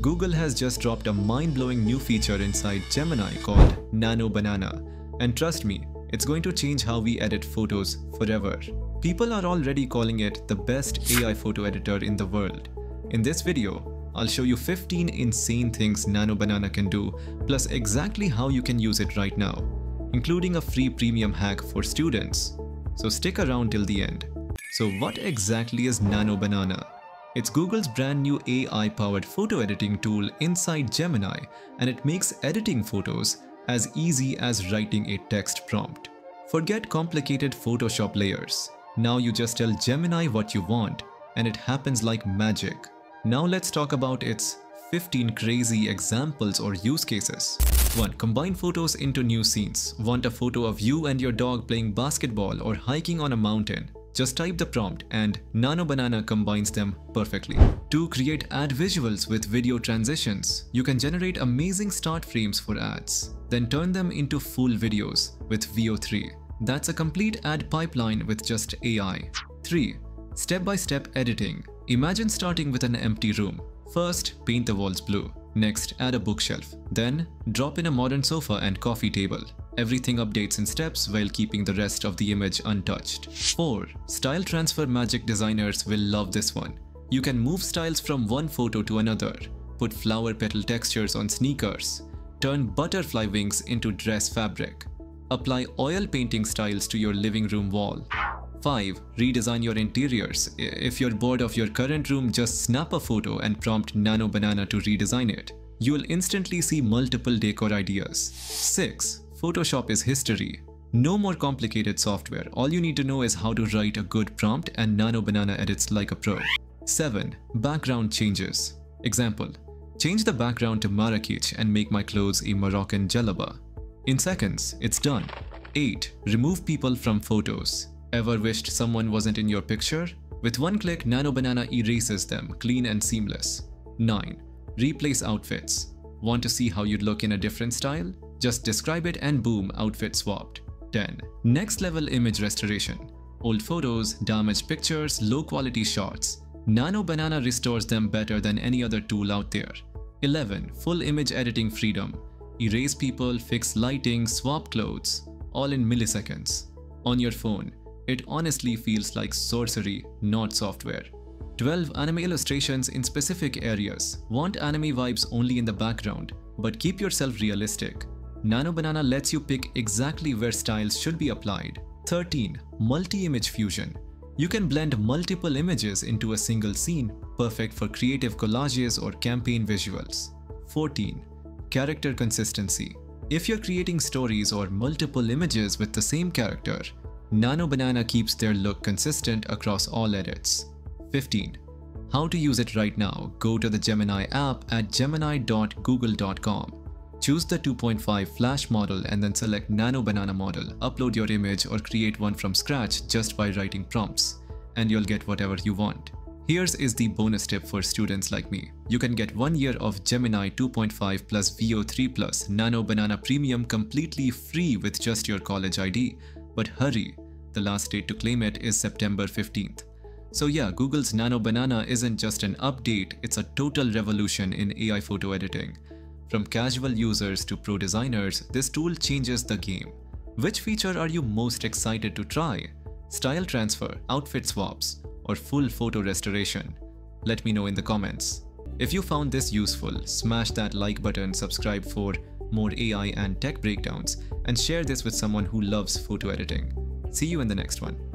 Google has just dropped a mind-blowing new feature inside Gemini called Nano Banana. And trust me, it's going to change how we edit photos forever. People are already calling it the best AI photo editor in the world. In this video, I'll show you 15 insane things Nano Banana can do, plus exactly how you can use it right now, including a free premium hack for students. So stick around till the end. So what exactly is Nano Banana? It's Google's brand new AI-powered photo editing tool inside Gemini and it makes editing photos as easy as writing a text prompt. Forget complicated Photoshop layers. Now you just tell Gemini what you want and it happens like magic. Now let's talk about its 15 crazy examples or use cases. 1. Combine photos into new scenes. Want a photo of you and your dog playing basketball or hiking on a mountain? Just type the prompt and Nano Banana combines them perfectly. To Create ad visuals with video transitions. You can generate amazing start frames for ads, then turn them into full videos with Veo 3. That's a complete ad pipeline with just AI. 3. Step-by-step -step editing. Imagine starting with an empty room. First, paint the walls blue. Next, add a bookshelf. Then, drop in a modern sofa and coffee table. Everything updates in steps while keeping the rest of the image untouched. 4. Style transfer magic designers will love this one. You can move styles from one photo to another, put flower petal textures on sneakers, turn butterfly wings into dress fabric, apply oil painting styles to your living room wall. 5. Redesign your interiors. If you're bored of your current room, just snap a photo and prompt Nano Banana to redesign it. You'll instantly see multiple decor ideas. 6. Photoshop is history. No more complicated software. All you need to know is how to write a good prompt and Nano Banana edits like a pro. 7. Background changes. Example. Change the background to Marrakech and make my clothes a Moroccan jalaba. In seconds, it's done. 8. Remove people from photos. Ever wished someone wasn't in your picture? With one click, Nano Banana erases them, clean and seamless. 9. Replace outfits. Want to see how you'd look in a different style? Just describe it and boom, outfit swapped. 10. Next level image restoration. Old photos, damaged pictures, low quality shots. Nano Banana restores them better than any other tool out there. 11. Full image editing freedom. Erase people, fix lighting, swap clothes, all in milliseconds. On your phone, it honestly feels like sorcery, not software. 12 anime illustrations in specific areas. Want anime vibes only in the background, but keep yourself realistic. Nano Banana lets you pick exactly where styles should be applied. 13. Multi-image fusion. You can blend multiple images into a single scene, perfect for creative collages or campaign visuals. 14. Character consistency. If you're creating stories or multiple images with the same character, Nano Banana keeps their look consistent across all edits. 15. How to use it right now. Go to the Gemini app at gemini.google.com. Choose the 2.5 flash model and then select Nano Banana model. Upload your image or create one from scratch just by writing prompts, and you'll get whatever you want. Here's is the bonus tip for students like me. You can get one year of Gemini 2.5 plus Veo 3 plus Nano Banana Premium completely free with just your college ID. But hurry, the last date to claim it is September 15th. So yeah, Google's Nano Banana isn't just an update, it's a total revolution in AI photo editing. From casual users to pro designers, this tool changes the game. Which feature are you most excited to try? Style transfer, outfit swaps, or full photo restoration? Let me know in the comments. If you found this useful, smash that like button, subscribe for more AI and tech breakdowns, and share this with someone who loves photo editing. See you in the next one.